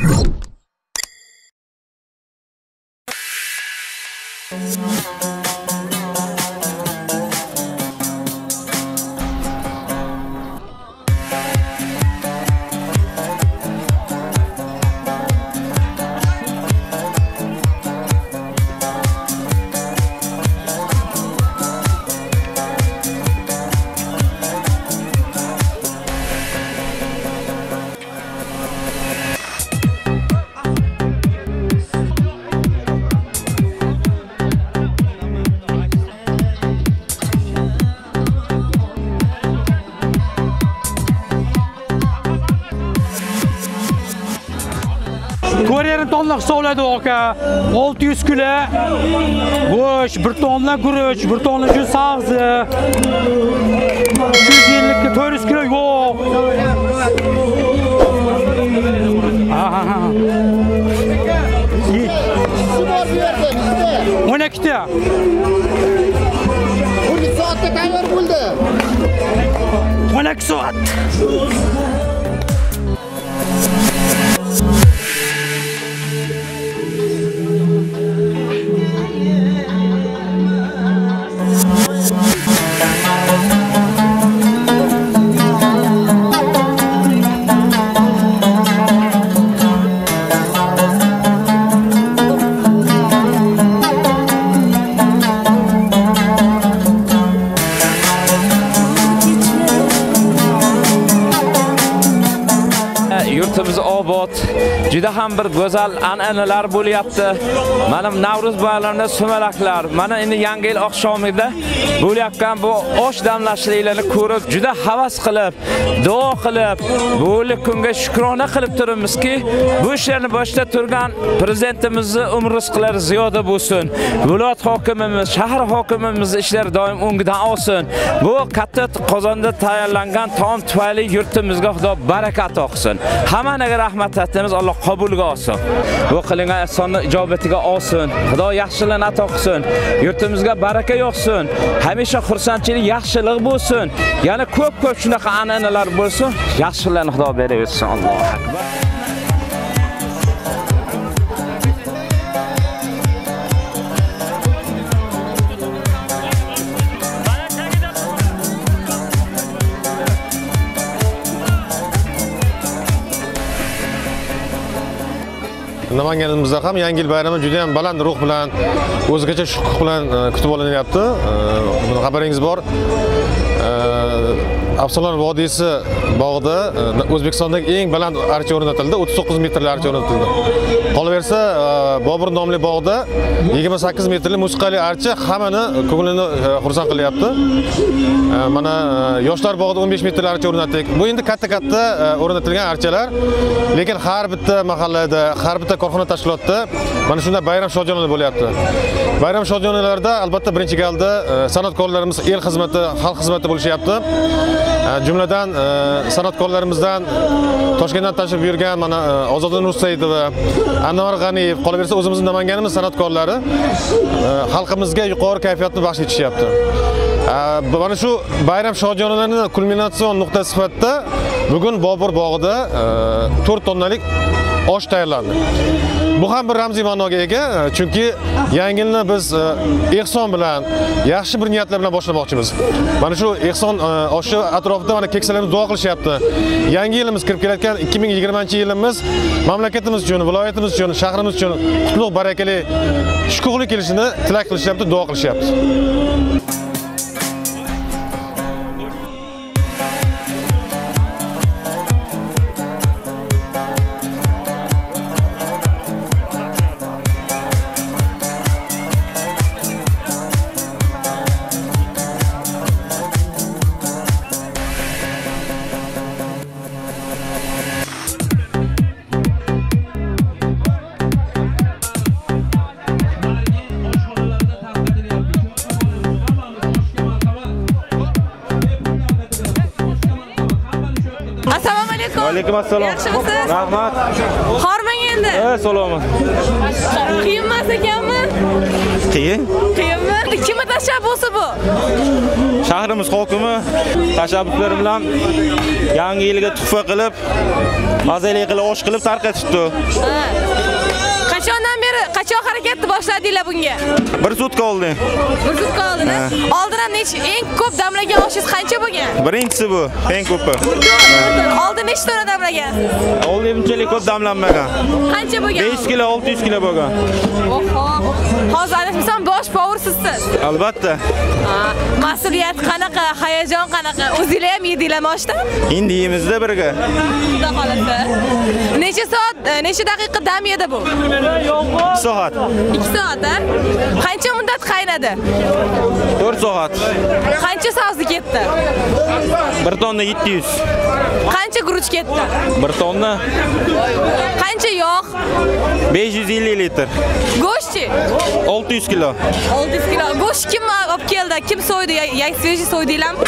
you Koreyaning tonna hisoblaydi aka. 600 kilo go'sht, 1 tonna guruch, 1 tonna jun sabzi. 350 ga 400 kilo yo'q. Aha. ha. Yi- Su bor bu yerda bizda. 12 ta. Bu bir soatda tayyor bo'ldi. 12 soat. Bir go'zal an'analar bo'lyapti. Mana Navro'z bayramida sumalaklar. Mana endi yangi yil oqshomida bo'layotgan bu osh damlashliklarni ko'rib juda havas qilib duo qilib bu kunga shukrona qilib turibmizki bu ishlarni boshda turgan prezidentimizni umr rizqlari ziyoda bo'lsin. Viloyat hokimimiz shahar hokimimiz ishlari doim o'ngidan olsin. Bu katta qozonda tayyorlangan taom tufayli yurtimizga xudo barakat oqsin. Hammaga rahmat aytamiz Alloh qabulga olsin. Bu qilingan ehsonni ijobatiga olsin. Xudo yaxshilikni ato qilsin. Yurtimizga baraka yo'qsin. Hamisha xursandchilik yaxshilik bo'lsin. Yana ko'p ko'p shunaqa an'analar bo'lsin. Yaxshilarni xudo beraversin Allohu akbar. Namanganimizda ham Yangi yil bayrami juda ham baland ruh bilan, o'zgacha shukuh bilan e, kutib olinyapti. E, buni xabaringiz bor. E, Afsonalar vodiysi bog'da e, O'zbekistondagi eng baland archa o'rnatildi, 39 metrli archa o'rnatildi. Qolaversa, e, Bobur nomli bog'da 28 metrli musiqali archa hammani ko'nglini e, xursand qilyapti. Mana yoshlar bog'ida 15 metrli archa o'rnatdik. Bu endi katta-katta o'rnatilgan archalar, lekin har bitta mahallada, har bitta korxona tashkilotida mana shunday bayram shodiyonalari bo'lyapti. Bayram shodiyonlarida albatta birinchi galda san'atkorlarimiz el xizmati, xalq xizmati bo'lishyapti. Jumladan san'atkorlarimizdan Toshkentdan tashrif buyurgan mana e, Ozoda Nursaidova, Anvar G'aniyev, qolaversa o'zimizning Namanganimiz san'atkorlari e, xalqimizga yuqori kayfiyatni baxsh etishyapti. E, mana shu bayram shodiyonalarini kulminatsion nuqta sifatida bugun Bobur bog'ida e, 4 tonnalik osh tayyorlandi. Bu ham bir ramziy ma'noga ega, e, chunki yangi yilni biz e, ehson bilan, yaxshi bir niyatlar bilan boshlamoqchimiz. Mana shu ehson e, oshi atrofida mana keksalarimiz duo qilishyapti. Yangi yilimiz kirib kelayotgan 2020-yilimiz mamlakatimiz uchun, viloyatimiz uchun, shahrimiz uchun qutlug' barakali, shukuhli kelishini tilak qilishyapti, duo qilishyapti. Alaykum assalom. yaxshimisiz Rahmat. hormang endi? Ha, salomat. Qiyin emas ekanmi? Qiyin. Qiyinmi? Kimni tashabbusi bu? Shahrimiz hokimi tashabbuslari bilan yangi yilga tuhfa qilib, mazali qilib, osh qilib tarqatibdi. Qachon harakatni boshladinglar bunga? Bir sutka oldi. Bir sutka oldin. Oldin nech eng ko'p damlagan oshingiz qancha bo'lgan? Birinchisi bu, eng ko'pi. Oldin nechta dona damlagan? Oldi bunchalik ko'p damlanmagan. Qancha bo'lgan? 5 kilo, 600 kilo bo'lgan. Hozir adashmasam powersizsiz. Albatta. Mas'uliyat qanaqa, hayajon qanaqa? O'zinglar ham yedinglarmi oshdan? Endi yeymiz-da birga. Xudo xolasa. Necha soat, e, necha daqiqa dam yedi bu? 2 soat, 2 soat, a? Qancha muddat qaynadi? 4 soat. Qancha savzi ketdi? 1 tonna 700. Qancha guruch ketdi? 1 tonna Qancha yog'? 550 litr. Go'shtchi? 600 kilo. 600 kilo. Go'sht kim olib keldi? Kim so'ydi? Sveji so'ydinglarmi?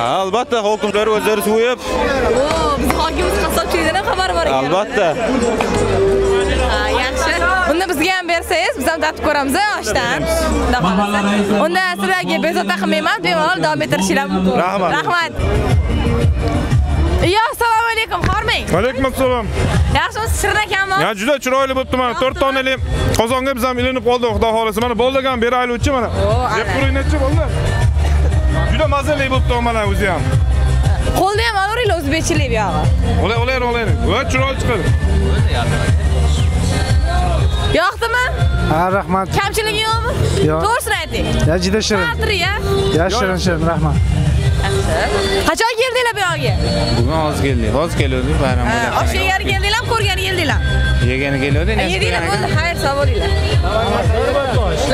Albatta hokimlar o'zlari so'yib, biz hokimimiz qassobchilikdan xabar bor ekan. albatta. Yaxshi. Unda bizga ham bersangiz, biz ham tatib ko'ramiz oshdan. Unda sizlarga bezovta qilmayman, bemalol davom ettirishinglar mumkin. Rahmat. Rahmat. Alaykum, hormang. Alaykum assalom. Yaxshimisiz, Shirin akammi? Ya juda chiroyli bo'pti mana 4 tonali qozonga biz ham ilinib qoldik, xudo xolasa. Mana bo'ldigan beraylikchi mana. ana. Yeb turingchi bo'ldi. Juda mazali bo'pti mana o'zi ham. Qo'lda ham olaveringlar o'zbekchilik bu yog'i. Olay, olay, olay. Va chiroyli chiqadi. Yoqdimi? Ha, rahmat. Kamchiligi yo'qmi? Yo'q. To'g'risini ayting. Ya juda shirin. Xatri ya. Ya shirin shirin, rahmat. Qachon keldinglar bu yoqqa? Bugun hozir keldik. Hozir keldik bayram Ha, Osh yegani keldinglarmi, ko'rgani keldinglar? Yegani keldi, Yedinglar bo'ldi, xayr, sog' bo'linglar.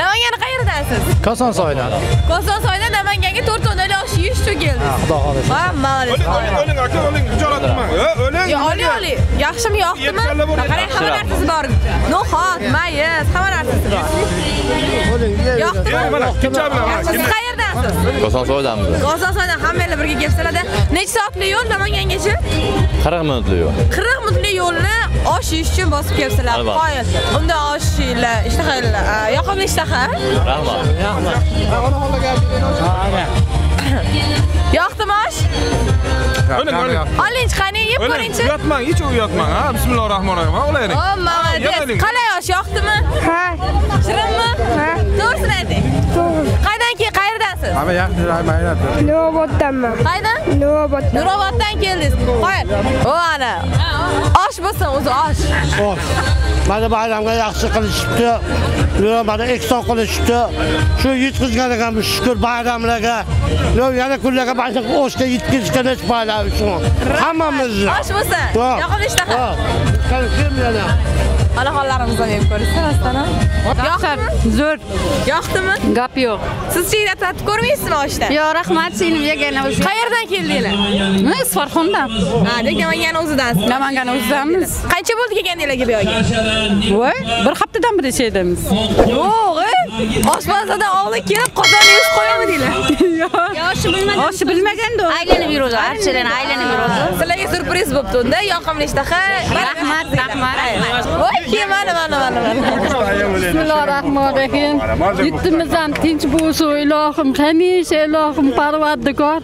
Namangan qayerdasiz? Koson soydan. Kosonsoydan Namanganga 4 tonali osh yeyish uchun keldingiz. Xudo xolasa. Ha, ma'lum. O'ling, o'ling, aka, o'ling. Ijorat qilmang. Ha, o'ling. Yo, oli oli. Yaxshimi, yoqdimi? Qarang, hamma narsasi bor. No'xat, mayiz, hamma narsasi bor. Yoqdimi? Ey, mana kecha bilan mana. Siz qayerdasiz? Kosonsoydamiz. Kosonsoydan hammalar birga kelsalarda, necha soatli yo'l Namangangacha? 40 minutli yo'l. 40 minutli yo'lni osh yeyish uchun bosib. Albatta. Qoyil. Unda oshinglar, ishtahanglar, yoqimli ishtaha. Rahmat. Yoqdimi osh? O'ling, o'ling. Oling, qani yeb ko'ringchi. Uyatmang, hech uyatmang. Ha, bismillahirrohmanirrohim. Ha, olaylik. O, молодец. Qalay osh yoqdimi? Ha. Shirinmi? Ha. To'g'risini ayting. Qaydan ke qayerdasiz? Hamma yaxshi, maylat. Nuroboddanman. Qaydan? Nuroboddan. Nuroboddan keldingiz. Qo'ying. O, ana. Osh bo'lsin, o'zi osh. Mana bayramga yaxshi qilishibdi. Yo, mana ekson qilishibdi. Shu yetkazgan ekanmiz shukr bayramlarga. Yo, yana kunlarga mana shu oshga yetkazishgan hech bayram uchun. Hammamizni. Osh bo'lsin. Yo'q. Yoqimli ishtaha. Yana? Onaxonlarimizni yeb ko'rishsin rostdan. Yoqdimi? Zo'r. Yoqdimi? Gap yo'q. Siz chegara tatib ko'rmaysizmi oshdan? Yo, rahmat, seni yegani o'sha. Qayerdan keldinglar? Ha, Isfarxondan. Ha, dek Namangan o'zidansiz. Namangan o'zidamiz. Qancha bo'ldi kelganinglarga bu yoqqa? Voy, bir haftadan beri shaydamiz. Yo'q, e? oshpazdan oldin kelib qozonni yuvib qo'yamidinglar? Yoshi bilmagan. Yoshi bilmaganda. Aylanib yuradi, archadan aylanib yuradi. Sizlarga surpriz bo'pti unda, yoqimli ishtaha. Rahmat, rahmat. Voy, keyin mana mana mana mana. Bismillahirrohmanirrohim. Yurtimizdan tinch bo'lsin ilohim, hamisha ilohim Parvardigor.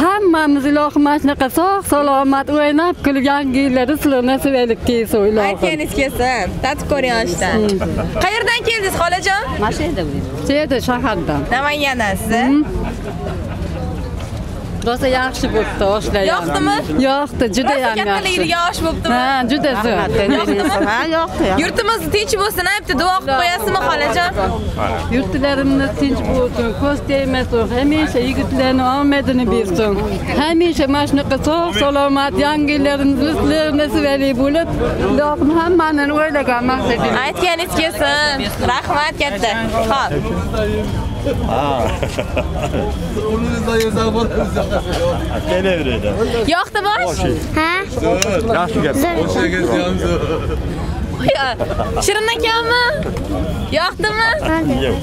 Hammamiz ilohim mana shunaqa sog' salomat o'ynab kulgan yillarni sizlar nasib aylik deysiz ilohim. Aytganingiz kelsin, tatib ko'ring oshdan. Qayerdan keldingiz, xolajon? Mashina Seyda shahardan. Namangandansiz. Rosa yaxshi bo'pti oshlar. Yoqdimi? Yoqdi, juda ham yaxshi. Kattaligida osh bo'ptimi? Ha, juda zo'r. Ha, yoqdi. Yurtimiz tinch bo'lsin, aytdi, duo qilib qo'yasizmi, xolajon? Yurtlarimiz tinch bo'lsin, ko'z tegmasin, hamisha yigitlarni omadini bersin. Hamisha mana shunaqa sog' salomat yangi yillarimiz nasibali bo'lib, Ilohim hammani o'ylagan maqsadim. Aytganingiz kelsin. Rahmat katta. Ha. Onun da yazar var. Ne evrede? Yoxdu boş? Hə? Yaxşı gəl. O şey gəziyəm. Şirin akamı? Yoxdumı? Yox.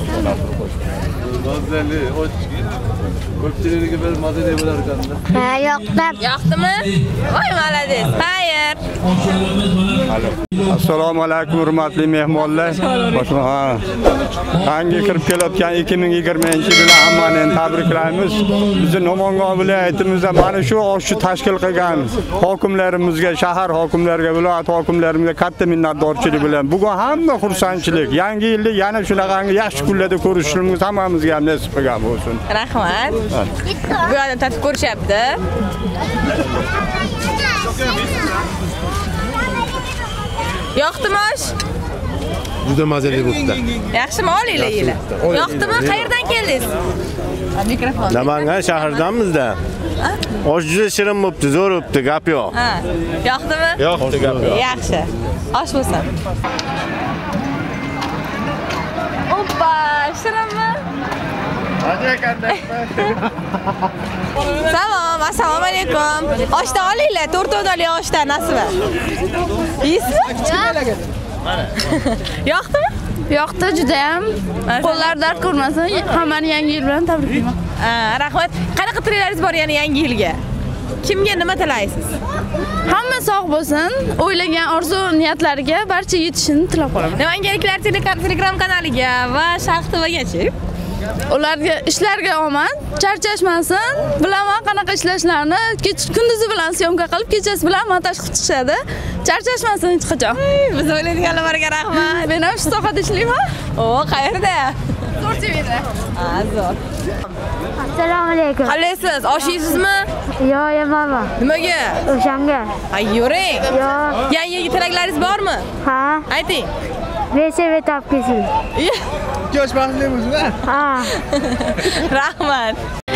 Nazlı, hoş gəldin. Ko'pchiligiga bir mazali bo'lar ekanda. Ha, yoqdim. Yoqdimi? Voy, молодец. Xayr. assalomu alaykum hurmatli mehmonlar yangi kirib kelayotgan 2020 bilan hammani tabriklaymiz bizni namangan viloyatimizda mana shu oshni tashkil qilgan hokimlarimizga shahar hokimlariga viloyat hokimlarimizga katta minnatdorchilik bilan bugun hamma xursandchilik yangi yilda yana shunaqangi yaxshi kunlarda ko'rishishimiz hammamizga ham nasib qilgan bo'lsin Rahmat. Bu yoqda tatib ko'rishyapti. Yoqdimi osh? Juda mazali bo'libdi. Yaxshimi olinglar yeylar. Yoqdimi? Qayerdan keldingiz? Mikrofon. Namangan shahridamizda. Osh juda shirin bo'libdi, zo'r bo'libti, gap yo'q. Ha. Yoqdimi? Yoqdi, gap yo'q. Yaxshi. Osh bo'lsin. Oppa, shirinmi? Salom, assalomu alaykum. Oshdan olinglar, to'rt o'dali oshdan nasiba. Yeysizmi? Yoqdimi? Yoqdi judayam. Qo'llar dard ko'rmasin. Hammani yangi yil bilan tabriklayman. Rahmat. Qanaqa tilaklaringiz bor yana yangi yilga? Kimga nima tilaysiz? Hamma sog' bo'lsin, o'ylagan orzu niyatlariga barcha yetishini tilab qolaman. Namanganliklar Telegram Telegram kanaliga va Sharq TVgachi. Ularga ishlarga omad, charchashmasin. Bilaman qanaqa ishlashlarini, kech kunduzi bilan syomka qilib, kechasi bilan montaj qilib chiqishadi. Charchashmasin hech qachon. Biz o'ylaydiganlarga rahmat. Men ham shu sohada ishlayman. O, qayerda? Zo'r. Assalomu alaykum. Qalaysiz? Osh yeysizmi? Yo'q, yemayman. Nimaga? O'shanga. Ay, yuring. Yo'q. Yangi tilaklaringiz bormi? Ha. Ayting. VSV topkisi. Yosh baxtli bo'lsin. Ha. Rahmat.